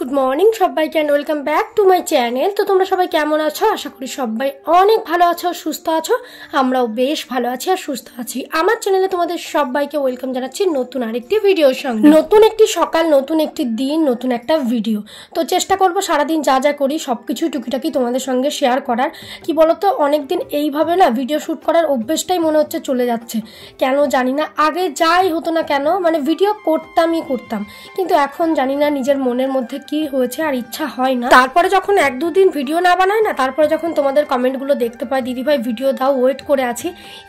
সবাইকে and welcome back to my channel তো তোমরা সবাই কেমন আছো? আশা করি সবাই অনেক ভালো আছো, সুস্থ আছো। আমরাও বেশ ভালো আছি আর সুস্থ আছি। আমার চ্যানেলে তোমাদের সবাইকে ওয়েলকাম জানাচ্ছি নতুন আরেকটি ভিডিওর সঙ্গে। নতুন একটি সকাল, নতুন একটি দিন, নতুন একটা ভিডিও তো চেষ্টা করব সারাদিন যা যা করি সব কিছুই টুকিটাকি তোমাদের সঙ্গে শেয়ার করার। কি বলতো, অনেকদিন এইভাবে না ভিডিও শ্যুট করার অভ্যেসটাই মনে হচ্ছে চলে যাচ্ছে। কেন জানি না, আগে যাই হতো না কেন মানে ভিডিও করতামই করতাম। কিন্তু এখন জানি না, নিজের মনের মধ্যে কি হয়েছে আর ইচ্ছা হয় না। তারপরে যখন এক দুদিন ভিডিও না বানায় না তারপরে যখন তোমাদের কমেন্টগুলো দেখতে পাই দিদিভাই ভিডিও দাও ওয়েট করে আছি।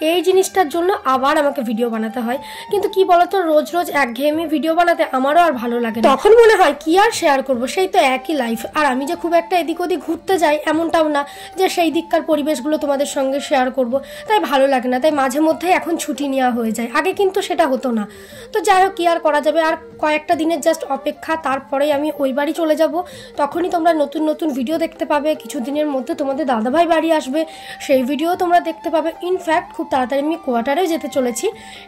এই জিনিসটার জন্য আবার আমাকে ভিডিও বানাতে হয়। কিন্তু কি বলতো রোজ রোজ একঘেয়েমি ভিডিও বানাতে আমারও আর ভালো লাগে তখন মনে হয় কি আর শেয়ার করব? সেই তো একই লাইফ আর আমি যে খুব একটা এদিক ওদিক ঘুরতে যাই এমনটাও না যে সেই দিককার পরিবেশগুলো তোমাদের সঙ্গে শেয়ার করব। তাই ভালো লাগে না। তাই মাঝে মধ্যে এখন ছুটি নেওয়া হয়ে যায়। আগে কিন্তু সেটা হতো না। তো যাই হোক কি আর করা যাবে? আর কয়েকটা দিনের জাস্ট অপেক্ষা তারপরেই আমি ওই বাড়ি চলে যাব। তখনই তোমরা নতুন নতুন ভিডিও দেখতে পাবে। কিছু দিনের মধ্যে তোমাদের দাদাভাই বাড়ি আসবে। সেই ভিডিও তোমরা দেখতে পাবে। ইনফ্যাক্ট খুব তাড়াতাড়ি আমি কোয়ার্টারে যেতে চলেছি।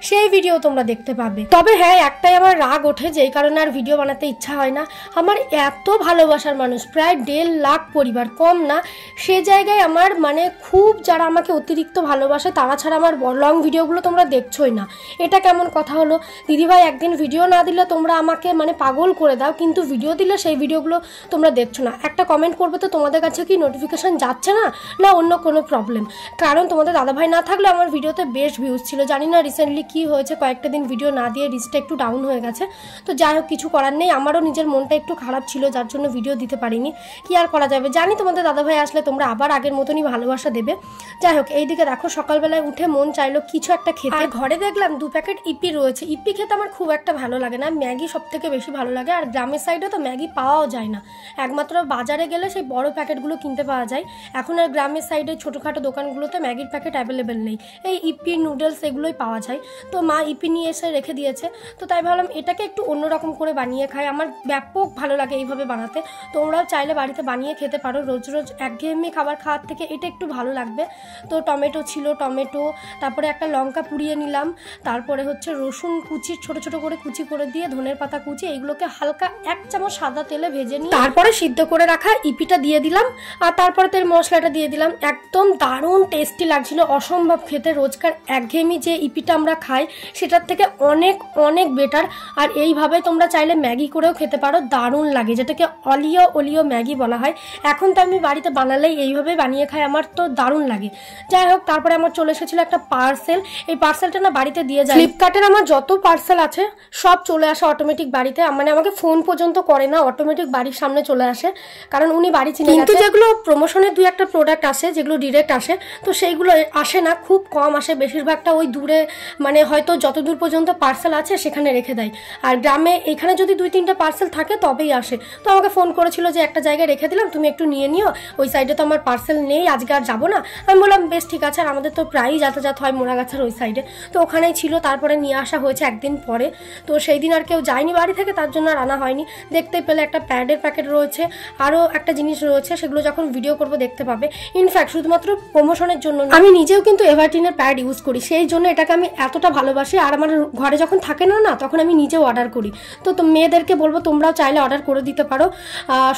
সেই ভিডিও তোমরা দেখতে পাবে। তবে হ্যাঁ একটাই আমার রাগ ওঠে, যেই কারণে আর ভিডিও বানাতে ইচ্ছা হয় না। আমার এত ভালোবাসার মানুষ, প্রায় দেড় লাখ পরিবার, কম না। সে জায়গায় আমার মানে খুব যারা আমাকে অতিরিক্ত ভালোবাসে, তারা ছাড়া আমার লং ভিডিওগুলো তোমরা দেখছোই না। এটা কেমন কথা হলো? দিদিভাই, একদিন ভিডিও না দিলে তোমরা আমাকে মানে পাগল করে দাও, কিন্তু ভিডিও দিলে সেই ভিডিওগুলো তোমরা দেখছ না। একটা কমেন্ট করবে তো তোমাদের কাছে কি নোটিফিকেশন যাচ্ছে না? না, অন্য কোনো প্রবলেম কারণ তোমাদের দাদাভাই না থাকলে আমার ভিডিওতে বেশ ভিউজ ছিল। জানি না রিসেন্টলি কি হয়েছে, কয়েকটা দিন ভিডিও না দিয়ে রিচটা একটু ডাউন হয়ে গেছে। তো যাই হোক, কিছু করার নেই। আমারও নিজের মনটা একটু খারাপ ছিল, যার জন্য ভিডিও দিতে পারিনি। কি আর করা যাবে? জানি তোমাদের দাদাভাই আসলে তোমরা আবার আগের মতনই ভালোবাসা দেবে। যাই হোক, এইদিকে দেখো, সকালবেলায় উঠে মন চাইলো কিছু একটা খেতে। আর ঘরে দেখলাম দু প্যাকেট ইপি রয়েছে। ইপি খেতে আমার খুব একটা ভালো লাগে না। ম্যাগি সব থেকে বেশি ভালো লাগে। আর গ্রামের সাইডে তো ম্যাগি পাওয়াও যায় না। একমাত্র বাজারে গেলে সেই বড় প্যাকেটগুলো কিনতে পাওয়া যায়। এখন আর গ্রামের সাইডে ছোটোখাটো দোকানগুলোতে ম্যাগির প্যাকেট অ্যাভেলেবেল নেই। এই ইপি নুডলস এগুলোই পাওয়া যায়। তো মা ইপি নিয়ে এসে রেখে দিয়েছে। তো তাই ভাবলাম এটাকে একটু অন্যরকম করে বানিয়ে খাই। আমার ব্যাপক ভালো লাগে এইভাবে বানাতে। তোমরাও চাইলে বাড়িতে বানিয়ে খেতে পারো। রোজ রোজ একঘেয়েমি খাবার খাওয়ার থেকে এটা একটু ভালো লাগবে। তো টমেটো ছিল, টমেটো, তারপরে একটা লঙ্কা পুড়িয়ে নিলাম। তারপরে হচ্ছে রসুন কুচি, ছোট ছোট করে কুচি করে দিয়ে ধনের পাতা কুচি, এইগুলোকে হালকা এক চামচ সাদা তেলে ভেজে নিয়ে তারপরে সিদ্ধ করে রাখা ইপিটা দিয়ে দিলাম, আর তারপরে তেল মশলাটা দিয়ে দিলাম। একদম দারুণ টেস্টি লাগছিল, অসম্ভব খেতে। রোজকার একঘেয়েমি যে ইপিটা আমরা খাই, সেটার থেকে অনেক অনেক বেটার আর এইভাবে তোমরা চাইলে ম্যাগি করেও খেতে পারো, দারুণ লাগে। যেটাকে অলিও অলিও ম্যাগি বলা হয়। এখন তো আমি বাড়িতে বানালেই এইভাবে বানিয়ে খাই, আমার তো দারুণ লাগে। যাই হোক, তারপরে আমার চলে এসেছিল একটা পার্সেল এই পার্সেলটা না বাড়িতে দিয়ে যায়। ফ্লিপকার্টের আমার যত পার্সেল আছে, সব চলে আসে অটোমেটিক বাড়িতে। মানে আমাকে ফোন পর্যন্ত করে না অটোমেটিক বাড়ির সামনে চলে আসে। কারণ উনি বাড়ি চিনে কিন্তু যেগুলো প্রমোশনের দুই একটা প্রোডাক্ট আসে যেগুলো ডিরেক্ট আসে তো সেইগুলো আসে না খুব কম আসে। বেশিরভাগটা ওই দূরে মানে হয়তো যত দূর পর্যন্ত পার্সেল আছে সেখানে রেখে দেয়। আর গ্রামে এখানে যদি দুই তিনটা পার্সেল থাকে তবেই আসে। তো আমাকে ফোন করেছিল যে একটা জায়গায় রেখে দিলাম তুমি একটু নিয়ে নিও। ওই সাইডে তো আমার পার্সেল নেই আজকে আর যাব না। আমি বললাম বেশ ঠিক আছে। আর আমাদের তো প্রায়ই যাতায়াত হয় মোড়াগাছার ওই সাইডে তো ওখানেই ছিল তারপরে নিয়ে আসা হয়েছে একদিন পরে। তো সেই দিন আর কেউ যায়নি বাড়ি থেকে তার জন্য আর আনা হয়নি। দেখতে পেলে একটা প্যাডের প্যাকেট রয়েছে, আরও একটা জিনিস রয়েছে, সেগুলো যখন ভিডিও করব দেখতে পাবে। ইনফ্যাক্ট শুধুমাত্র প্রমোশনের জন্য আমি নিজেও কিন্তু এভারটিনের প্যাড ইউজ করি। সেই জন্য এটাকে আমি এতটা ভালোবাসি, আর আমার ঘরে যখন থাকে না না, তখন আমি নিজেও অর্ডার করি। তো মেয়েদেরকে বলব, তোমরাও চাইলে অর্ডার করে দিতে পারো।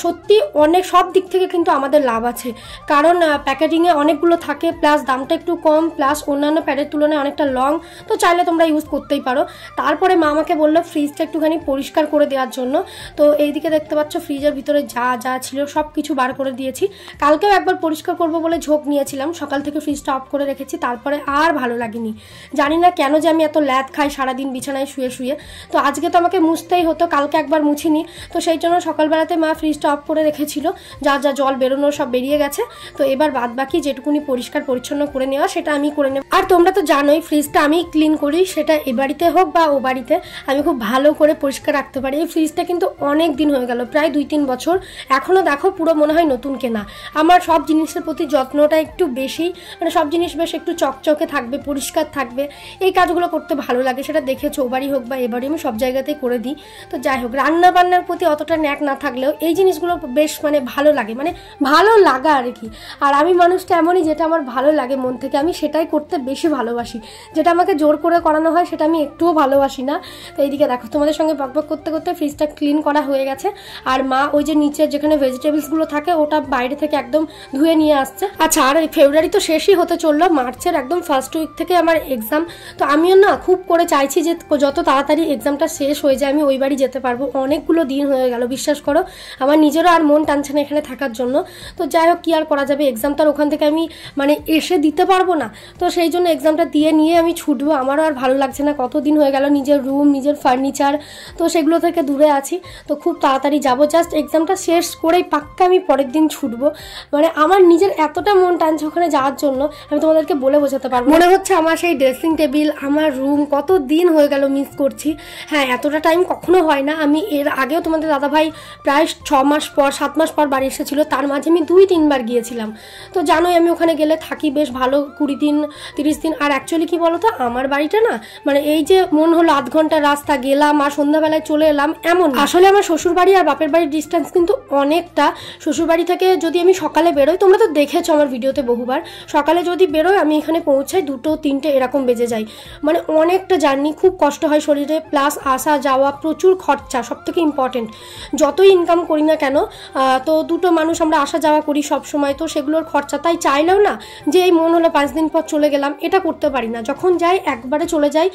সত্যি অনেক, সব দিক থেকে কিন্তু আমাদের লাভ আছে। কারণ প্যাকেজিংয়ে অনেকগুলো থাকে প্লাস দামটা একটু কম প্লাস অন্যান্য প্যাডের তুলনায় অনেকটা লং তো চাইলে তোমরা ইউজ করতেই পারো। তারপরে মা আমাকে বলল ফ্রিজটা একটুখানি পরিষ্কার করে দেওয়ার জন্য। তো এইদিকে দেখতে পাচ্ছ ফ্রিজের ভিতরে যা যা ছিল সব কিছু বার করে দিয়েছি। কালকেও একবার পরিষ্কার করব বলে ঝোঁক নিয়েছিলাম। সকাল থেকে ফ্রিজটা অফ করে রেখেছি, তারপরে আর ভালো লাগেনি। জানি না কেন যে আমি এত ল্যাদ খাই সারাদিন বিছানায় শুয়ে শুয়ে। তো আজকে তো আমাকে মুছতেই হতো, কালকে একবার মুছিনি। তো সেই জন্য সকালবেলাতে মা ফ্রিজটা অফ করে রেখেছিল। যা যা জল বেরোনো সব বেরিয়ে গেছে। তো এবার বাদ বাকি যেটুকুনি পরিষ্কার পরিচ্ছন্ন করে নেওয়া, সেটা আমি করে নেব। আর তোমরা তো জানোই ফ্রিজটা আমি ক্লিন করি, সেটা এ বাড়িতে হোক বা ও বাড়িতে। আমি খুব ভালো করে পরিষ্কার রাখতে পারি। এই ফ্রিজটা কিন্তু অনেক দিন হয়ে গেল প্রায় দুই তিন বছর। এখনও দেখো পুরো মনে হয় নতুন কেনা। আমার সব জিনিসের প্রতি যত্নটা একটু বেশি। মানে সব জিনিস বেশ একটু চকচকে থাকবে, পরিষ্কার থাকবে। এই কাজগুলো করতে ভালো লাগে, সেটা দেখেছ ও বাড়ি হোক বা এ বাড়ি আমি সব জায়গাতেই করে দিই। তো যাই হোক রান্না বান্নার প্রতি অতটা ন্যাক না থাকলেও এই জিনিসগুলো বেশ মানে ভালো লাগে মানে ভালো লাগা আর কি। আর আমি মানুষটা এমনই যেটা আমার ভালো লাগে মন থেকে, আমি সেটাই করতে বেশি ভালোবাসি। যেটা আমাকে জোর করে করানো হয়, সেটা আমি একটুও ভালোবাসি না। তো এইদিকে দেখো, তোমাদের সঙ্গে বকবক করতে করতে ফ্রিজটা ক্লিন করা হয়ে গেছে। আর মা ওই যে নিচের যেখানে ভেজিটেবলসগুলো থাকে, ওটা বাইরে থেকে একদম ধুয়ে নিয়ে আসছে। আচ্ছা আর ফেব্রুয়ারি তো শেষই হতে চলল, মার্চের একদম ফার্স্ট উইক থেকে আমার এক্সাম তো আমিও না খুব করে চাইছি যে যত তাড়াতাড়ি এক্সামটা শেষ হয়ে যায়, আমি ওই বাড়ি যেতে পারব। অনেকগুলো দিন হয়ে গেল, বিশ্বাস করো। আমার নিজেরও আর মন টানছে না এখানে থাকার জন্য। তো যাই হোক, কী আর করা যাবে? এক্সাম তো আর ওখান থেকে আমি মানে এসে দিতে পারব না। তো সেই জন্য এক্সামটা দিয়ে নিয়ে আমি ছুটবো। আমারও আর ভালো লাগছে না। কতদিন হয়ে গেল, নিজের রুম নিজের ফার্নিচার তো সেগুলো থেকে দূরে আছি। তো খুব তাড়াতাড়ি যাব জাস্ট এক্সামটা শেষ করেই পাক্কা আমি পরের দিন ছুটবো। মানে আমার নিজের এতটা মন টানছে ওখানে যাওয়ার জন্য, আমি তোমাদেরকে বলে বোঝাতে পারব। মনে হচ্ছে আমার সেই ড্রেসিং টেবিল আমার রুম কত দিন হয়ে গেল মিস করছি। হ্যাঁ এতটা টাইম কখনো হয় না। আমি এর আগেও তোমাদের দাদাভাই প্রায় ছ মাস পর, সাত মাস পর বাড়ি এসেছিল। তার মাঝে আমি দুই, তিনবার গিয়েছিলাম। তো জানোই আমি ওখানে গেলে থাকি বেশ ভালো, কুড়ি দিন, তিরিশ দিন। আর অ্যাকচুয়ালি কি বলতো, আমার বাড়িটা না মানে এই যে মন হলো আধ ঘণ্টা রাস্তা, গেলাম আর সন্ধ্যাবেলায় চলে এলাম এমন আসলে আমার শ্বশুর বাড়ি আর বাপের বাড়ির ডিস্টেন্স কিন্তু অনেকটা। শ্বশুরবাড়ি থেকে যদি আমি সকালে বেরোই, তোমরা তো দেখেছ আমার ভিডিওতে বহুবার, সকালে যদি বেরোই আমি এখানে পৌঁছাই, দুটো, তিনটে এরকম বেজে যাই মানে অনেকটা জার্নি খুব কষ্ট হয় শরীরে প্লাস আসা, যাওয়া, প্রচুর খরচা সব থেকে ইম্পর্টেন্ট যতই ইনকাম করি না কেন তো দুটো মানুষ আমরা আসা যাওয়া করি সব সময়, তো সেগুলোর খরচা তাই চাইলেও না, যে এই মন হলো পাঁচ দিন পর চলে গেলাম, এটা করতে পারি না। যখন যাই, একবারে চলে যাই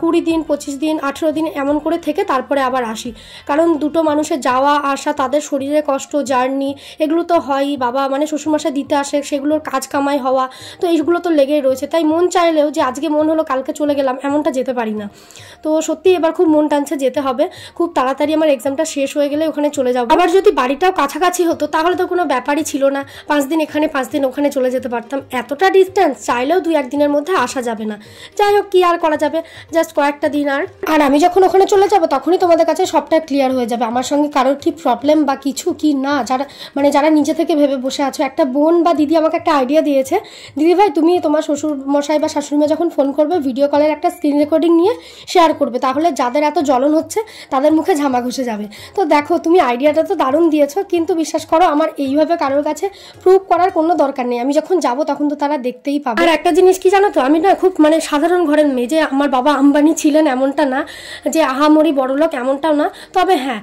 কুড়ি দিন, পঁচিশ দিন, আঠেরো দিন এমন করে থেকে তারপরে আবার আসি। কারণ দুটো মানুষের যাওয়া, আসা, তাদের শরীরে কষ্ট, জার্নি, এগুলো তো হয়ই। বাবা মানে শ্বশুরমশাই দিতে আসে, সেগুলোর কাজ কামাই হওয়া, তো এইগুলো তো লেগেই রয়েছে। তাই মন চাইলেও যে আজকে মন হলো, কালকে চলে গেলাম, এমনটা যেতে পারি না। তো সত্যি এবার খুব মন টানছে যেতে হবে। খুব তাড়াতাড়ি আমার এক্সামটা শেষ হয়ে গেলে ওখানে চলে যাব। আবার যদি বাড়িটাও কাছাকাছি হতো, তাহলে তো কোনো ব্যাপারই ছিল না। পাঁচ দিন এখানে, পাঁচ দিন ওখানে চলে যেতে পারতাম। এতটা ডিস্টেন্স চাইলেও দুই একদিনের মধ্যে আসা যাবে না। যাই হোক, কি আর করা যাবে? জাস্ট কয়েকটা দিন আর। আর আমি যখন ওখানে চলে যাব, তখনই তোমাদের কাছে সবটা ক্লিয়ার হয়ে যাবে। আমার সঙ্গে কারোর কি প্রবলেম বা কিছু কি না, যারা মানে যারা নিজে থেকে ভেবে বসে আছো, একটা বোন বা দিদি আমাকে একটা আইডিয়া দিয়েছে, দিদি ভাই, তুমি তোমার শ্বশুর মশাই বা শাশুড়িমা যখন ফোন করবে ভিডিও কলের একটা স্ক্রিন রেকর্ডিং নিয়ে শেয়ার করবে, তাহলে যাদের এত জ্বলন হচ্ছে, তাদের মুখে ঝামা ঘুষে যাবে। তো দেখো, তুমি আইডিয়াটা তো দারুণ দিয়েছ, কিন্তু বিশ্বাস করো, আমার এইভাবে কারোর কাছে প্রুভ করার কোনো দরকার নেই। আমি যখন যাব, তখন তো তারা দেখতেই পাবে। আর একটা জিনিস কি জানো তো, আমি না খুব মানে সাধারণ ঘরের মেয়ে, যে আমার বাবা আম্বানি ছিলেন এমনটা না, যে আহামরি বড়লোক এমনটাও না, তবে হ্যাঁ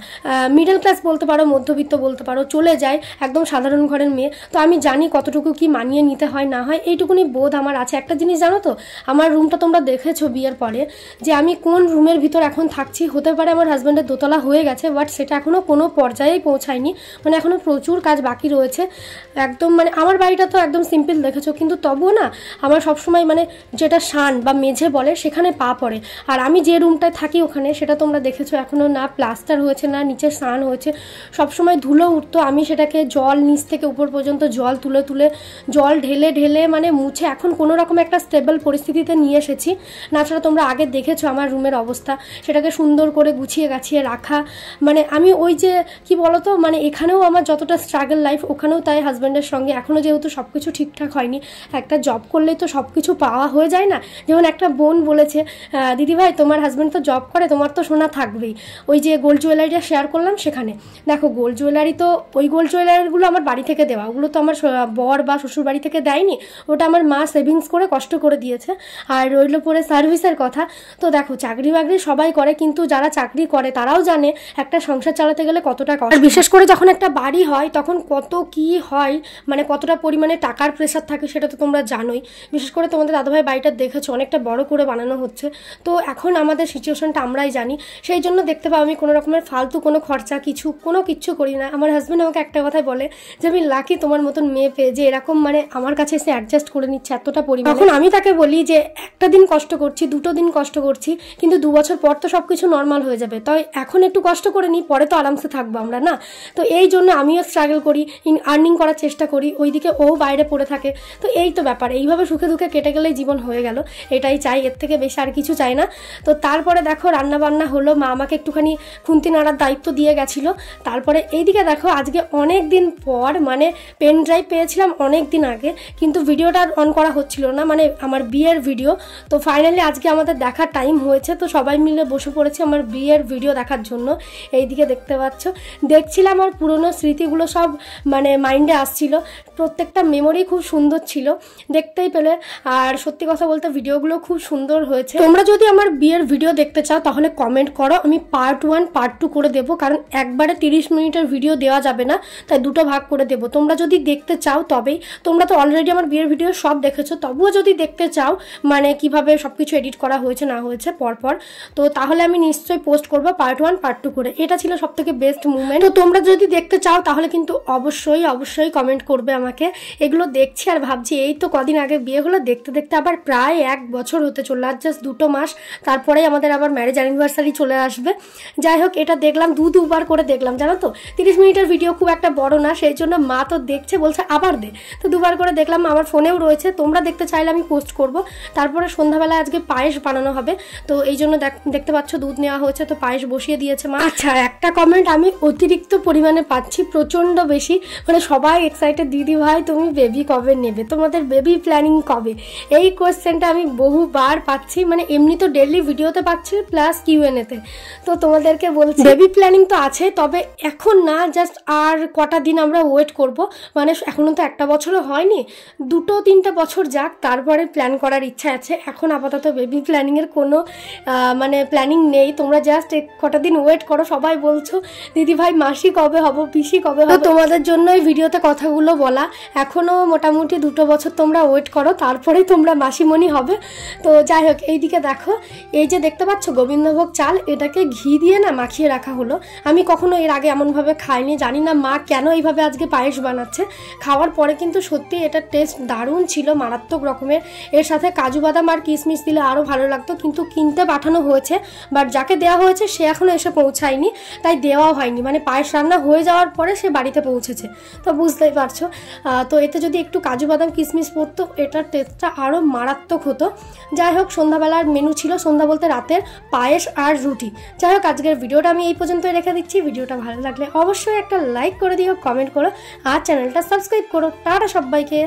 মিডল ক্লাস বলতে পারো, মধ্যবিত্ত বলতে পারো, চলে যায় একদম সাধারণ ঘরের মেয়ে। তো আমি জানি কতটুকু কি মানিয়ে নিতে হয়, না হয়, এইটুকুনি বোধ আমার আছে। একটা জিনিস জানো তো, আমার রুমটা তোমরা দেখেছ বিয়ের পরে, যে আমি কোন রুমের ভিতর এখন থাকছি, হতে পারে আমার হাজব্যান্ডের দোতলা হয়ে গেছে বাট সেটা এখনও কোনো পর্যায়েই পৌঁছায়নি। মানে এখনও প্রচুর কাজ বাকি রয়েছে। একদম মানে আমার বাড়িটা তো একদম সিম্পল দেখেছ, কিন্তু তবুও না, আমার সবসময় মানে যেটা শান বা মেঝে বলে, সেখানে পা পড়ে। আর আমি যে রুমটায় থাকি ওখানে, সেটা তোমরা দেখেছ এখনও না প্লাস্টার হয়েছে, না নিচে স্নান হয়েছে, সবসময় ধুলো উঠতো। আমি সেটাকে জল নিচ থেকে উপর পর্যন্ত জল তুলে তুলে, জল ঢেলে ঢেলে মানে মুছে এখন কোনো রকম একটা স্টেবল পরিস্থিতিতে নিয়ে এসেছি। না ছাড়া তোমরা আগে দেখেছ আমার রুমের অবস্থা। সেটাকে সুন্দর করে গুছিয়ে গাছিয়ে রাখা। মানে আমি ওই যে, কি বলতো? মানে এখানেও আমার যতটা স্ট্রাগল লাইফ ওখানেও তাই হাজব্যান্ডের সঙ্গে। এখনও যেহেতু সব কিছু ঠিকঠাক হয়নি, একটা জব করলেই তো সব কিছু পাওয়া হয়ে যায় না? যেমন একটা বোন বলেছে দিদিভাই, তোমার হাজব্যান্ড তো জব করে, তোমার তো সোনা থাকবেই। ওই যে গোল্ড জুয়েলারিটা শেয়ার করলাম সেখানে। দেখো গোল্ড জুয়েলারি তো, ওই গোল্ড জুয়েলারিগুলো আমার বাড়ি থেকে দেওয়া। ওগুলো তো আমার বর বা শ্বশুর বাড়ি থেকে দেয়নি। ওটা আমার মা সেভিংস করে কষ্ট করে দিয়েছে। আর রইল পরে সার্ভিসের কথা। তো দেখো, চাকরি বাকরি সবাই করে, কিন্তু যারা চাকরি করে, তারাও জানে একটা সংসার চালাতে গেলে কতটা কষ্ট। বিশেষ করে যখন একটা বাড়ি হয়, তখন কত কি হয় মানে কতটা পরিমাণে টাকার প্রেশার থাকে, সেটা তো তোমরা জানোই। বিশেষ করে তোমাদের দাদাভাই বাড়িটা দেখেছ, অনেকটা বড় করে বানানো হচ্ছে। তো এখন আমাদের সিচুয়েশনটা আমরাই জানি। সেই জন্য দেখতে পাবো আমি কোনো রকমের ফালতু কোনো খরচা কিছু, কোনো কিচ্ছু করি না। আমার হাজব্যান্ড আমাকে একটা কথাই বলে যে, আমি লাকি তোমার মতন মেয়ে পেয়ে যে, এরকম মানে আমার কাছে এসে অ্যাডজাস্ট করে নিচ্ছে এতটা পরিমাণ। তখন আমি তাকে বলি যে, একটা দিন কষ্ট করছি, দুটো দিন কষ্ট করছি, কিন্তু দু বছর পর তো সব কিছু নর্মাল হয়ে যাবে। তাই এখন একটু কষ্ট করে নিই পরে তো আরামসে থাকব আমরা, না? তো এই জন্য আমিও স্ট্রাগল করি আর্নিং করার চেষ্টা করি, ওইদিকে ও বাইরে পড়ে থাকে। তো এই তো ব্যাপার, এইভাবে সুখে দুঃখে কেটে গেলেই জীবন হয়ে গেল, এটাই চাই, এর থেকে বেশি আর কিছু চাই না। তো তারপরে দেখো রান্না বান্না হলো, মা আমাকে একটুখানি খুন্তি নাড়ার দায়িত্ব দিয়ে গেছিল। তারপরে এইদিকে দেখো, আজকে অনেক দিন পর মানে পেন ড্রাইভ পেয়েছিলাম অনেক দিন আগে, কিন্তু ভিডিওটা অন করা হচ্ছিল না মানে আমার বিয়ের ভিডিও তো ফাইনালি আজকে আমাদের দেখার টাইম হয়েছে, তো সবাই মিলে বসে পড়েছে আমার বিয়ের ভিডিও দেখার জন্য। এইদিকে দেখতে পাচ্ছ। দেখছিলাম আমার পুরনো স্মৃতিগুলো সব মানে মাইন্ডে আসছিল। প্রত্যেকটা মেমোরি খুব সুন্দর ছিল, দেখতেই পেলে। আর সত্যি কথা বলতে ভিডিওগুলো খুব সুন্দর হয়েছে। তোমরা যদি আমার বিয়ের ভিডিও দেখতে চাও, তাহলে কমেন্ট করো। আমি পার্ট ওয়ান পার্ট টু করে দেবো, কারণ একবারে তিরিশ তিরিশ মিনিটের ভিডিও দেওয়া যাবে না, তাই দুটো ভাগ করে দেবো। তোমরা যদি দেখতে চাও তবেই, তোমরা তো অলরেডি আমার বিয়ের ভিডিও সব দেখেছ, তবুও যদি দেখতে চাও মানে কীভাবে সব কিছু এডিট করা হয়েছে, না হয়েছে পরপর, তো তাহলে আমি নিশ্চয়ই পোস্ট করব পার্ট ওয়ান পার্ট টু করে। এটা ছিল সব থেকে বেস্ট মুভমেন্ট তো তোমরা যদি দেখতে চাও তাহলে কিন্তু অবশ্যই অবশ্যই কমেন্ট করবে আমাকে। এগুলো দেখছি আর ভাবছি, এই তো কদিন আগে বিয়ে হলো, দেখতে দেখতে আবার প্রায় এক বছর হতে চলল, আর জাস্ট দুটো মাস, তারপরেই আমাদের আবার ম্যারেজ অ্যানিভার্সারি চলে আসবে। যাই হোক, এটা দেখলাম দু দু দুবার করে দেখলাম জানো তো? তিরিশ মিনিটের ভিডিও খুব একটা বড় না সেই জন্য মা তো দেখছে বলছে আবার দে। তো দুবার করে দেখলাম আমার ফোনেও রয়েছে তোমরা দেখতে চাইলে আমি পোস্ট করব। তারপরে সন্ধ্যাবেলা আজকে পায়েস বানানো হবে। তো এই জন্য দেখতে পাচ্ছ দুধ নেওয়া হয়েছে তো পায়েস বসিয়ে দিয়েছে মা। আচ্ছা একটা কমেন্ট আমি অতিরিক্ত পরিমাণে পাচ্ছি প্রচণ্ড বেশি। মানে সবাই এক্সাইটেড দিদি ভাই তুমি বেবি কবে নেবে? তোমাদের বেবি প্ল্যানিং কবে? এই কোয়েশ্চেনটা আমি বহুবার পাচ্ছি মানে এমনি তো ডেলি ভিডিওতে পাচ্ছি প্লাস কিউএনএতে তো। তোমাদেরকে বলছি বেবি প্ল্যানিং তো আছে, তবে এখন না জাস্ট আর কটা দিন আমরা ওয়েট করব। মানে এখনও তো একটা বছরও হয়নি, দুটো তিনটা বছর যাক, তারপরে প্ল্যান করার ইচ্ছা আছে। এখন আপাতত বেবি প্ল্যানিংয়ের কোনো মানে প্ল্যানিং নেই। তোমরা জাস্ট কটা দিন ওয়েট করো, সবাই বলছো দিদি ভাই মাসি কবে হব, পিসি কবে হবে? তোমাদের জন্য এই ভিডিওতে কথাগুলো বলা এখনও মোটামুটি দুটো বছর তোমরা ওয়েট করো, তারপরেই তোমরা মাসিমণি হবে। তো যাই হোক, এইদিকে দেখো, এই যে দেখতে পাচ্ছ গোবিন্দভোগ চাল, এটাকে ঘি দিয়ে না মাখিয়ে রাখা হলো। আমি কখনো এর আগে এমনভাবে খাইনি, জানি না মা কেন এইভাবে আজকে পায়েস বানাচ্ছে। খাওয়ার পরে কিন্তু সত্যি এটা টেস্ট দারুণ ছিল, মারাত্মক রকমের। এর সাথে কাজু বাদাম আর কিশমিশ দিলে আরও ভালো লাগতো, কিন্তু কিনতে পাঠানো হয়েছে বাট যাকে দেওয়া হয়েছে সে এখনও এসে পৌঁছায়নি, তাই দেওয়াও হয়নি। মানে পায়েস রান্না হয়ে যাওয়ার পরে সে বাড়িতে পৌঁছেছে। তো বুঝতেই পারছ তো এতে যদি একটু কাজু বাদাম, কিশমিশ পড়তো, এটার টেস্টটা আরও মারাত্মক হতো। যাই হোক, সন্ধ্যাবেলার মেনু ছিল সন্ধ্যা বলতে রাতের পায়েস আর রুটি। যাই হোক, আজকের ভিডিওটা আমি এই পর্যন্তই রেখে দিচ্ছি ভিডিওটা ভালো লাগলে অবশ্যই একটা লাইক করে দিও কমেন্ট করো, আর চ্যানেলটা সাবস্ক্রাইব করো। টাটা সবাইকে।